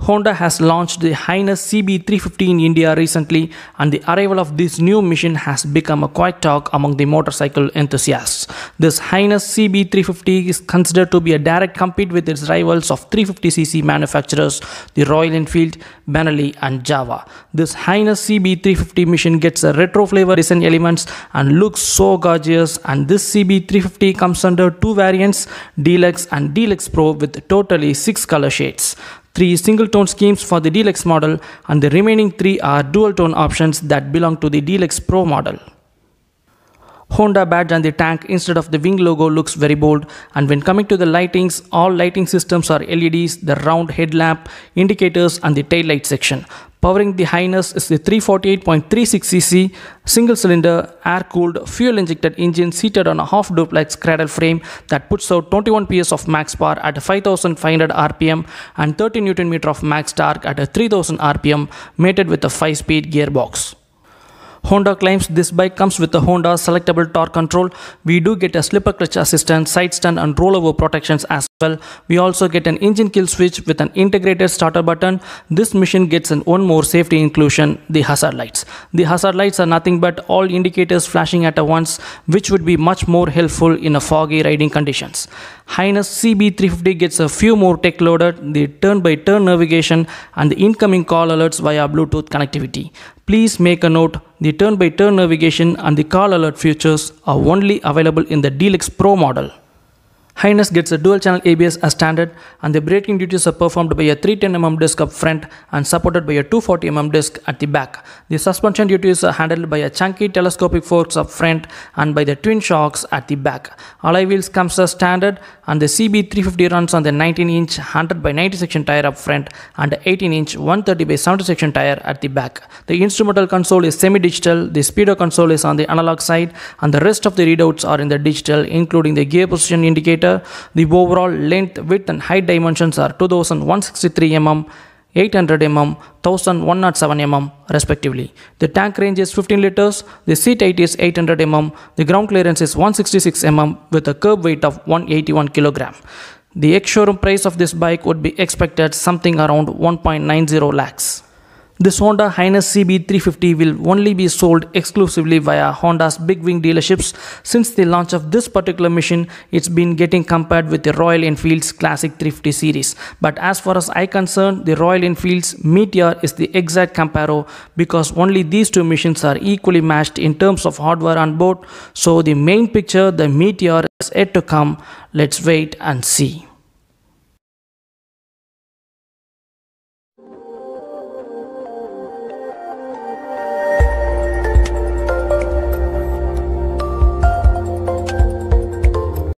Honda has launched the Highness CB350 in India recently, and the arrival of this new machine has become a quiet talk among the motorcycle enthusiasts. This Highness CB350 is considered to be a direct compete with its rivals of 350cc manufacturers, the Royal Enfield, Benelli, and Jawa. This Highness CB350 machine gets a retro flavor design elements and looks so gorgeous. And this CB350 comes under two variants, Deluxe and Deluxe Pro, with totally six color shades three single tone schemes for the Deluxe model, and the remaining three are dual tone options that belong to the Deluxe Pro model. Honda badge on the tank instead of the wing logo looks very bold and when coming to the lightings all lighting systems are LEDs, the round headlamp, indicators and the tail light section. Powering the Highness is the 348.36cc single cylinder air cooled fuel injected engine seated on a half duplex cradle frame that puts out 21 PS of max power at 5500 rpm and 30 Nm of max torque at 3000 rpm mated with a 5 speed gearbox. Honda claims this bike comes with a Honda selectable torque control. We do get a slipper clutch assistance, side stand and rollover protections as well. We also get an engine kill switch with an integrated starter button. This machine gets an one more safety inclusion, the hazard lights. The hazard lights are nothing but all indicators flashing at a once, which would be much more helpful in a foggy riding conditions. Highness CB350 gets a few more tech loaded, the turn-by-turn navigation and the incoming call alerts via Bluetooth connectivity. Please make a note, the turn-by-turn navigation and the call alert features are only available in the Deluxe Pro model. Highness gets a dual channel ABS as standard and the braking duties are performed by a 310mm disc up front and supported by a 240mm disc at the back. The suspension duties are handled by a chunky telescopic forks up front and by the twin shocks at the back. Alloy wheels comes as standard and the CB350 runs on the 19 inch 100 by 90 section tire up front and 18 inch 130 by 70 section tire at the back. The instrumental console is semi-digital, the speedo console is on the analog side and the rest of the readouts are in the digital including the gear position indicator the overall length, width and height dimensions are 2163 mm, 800 mm, 1107 mm respectively. The tank range is 15 liters, the seat height is 800 mm, the ground clearance is 166 mm with a curb weight of 181 kg. The ex-showroom price of this bike would be expected something around 1.90 lakhs. This Honda Highness CB350 will only be sold exclusively via Honda's big wing dealerships. Since the launch of this particular machine, it's been getting compared with the Royal Enfield's Classic 350 series. But as far as I concern, the Royal Enfield's Meteor is the exact comparo because only these two machines are equally matched in terms of hardware on board. So the main picture, the Meteor is yet to come. Let's wait and see.